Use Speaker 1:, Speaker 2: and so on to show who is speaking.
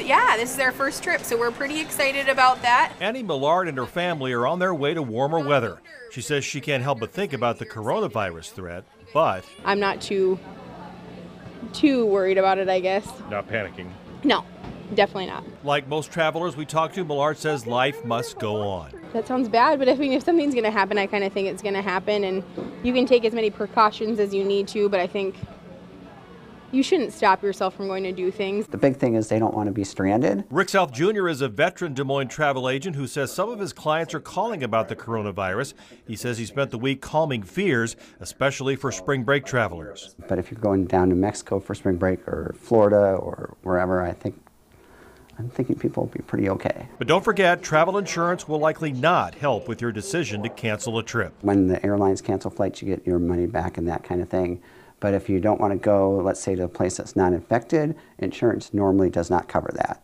Speaker 1: Yeah, this is their first trip, so we're pretty excited about that.
Speaker 2: Annie Millard and her family are on their way to warmer weather. She says she can't help but think about the coronavirus threat, but
Speaker 3: I'm not too too worried about it, I guess.
Speaker 2: not panicking.
Speaker 3: No, definitely not.
Speaker 2: Like most travelers we talk to, Millard says life must go on.
Speaker 3: That sounds bad, but I mean, if something's going to happen, I kind of think it's going to happen, and you can take as many precautions as you need to, but I think you shouldn't stop yourself from going to do things.
Speaker 4: The big thing is they don't want to be stranded.
Speaker 2: Rick South Jr. is a veteran Des Moines travel agent who says some of his clients are calling about the coronavirus. He says he spent the week calming fears, especially for spring break travelers.
Speaker 4: But if you're going down to Mexico for spring break or Florida or wherever, I think I'm thinking people will be pretty okay.
Speaker 2: But don't forget, travel insurance will likely not help with your decision to cancel a trip.
Speaker 4: When the airlines cancel flights, you get your money back and that kind of thing. But if you don't want to go, let's say, to a place that's not infected, insurance normally does not cover that.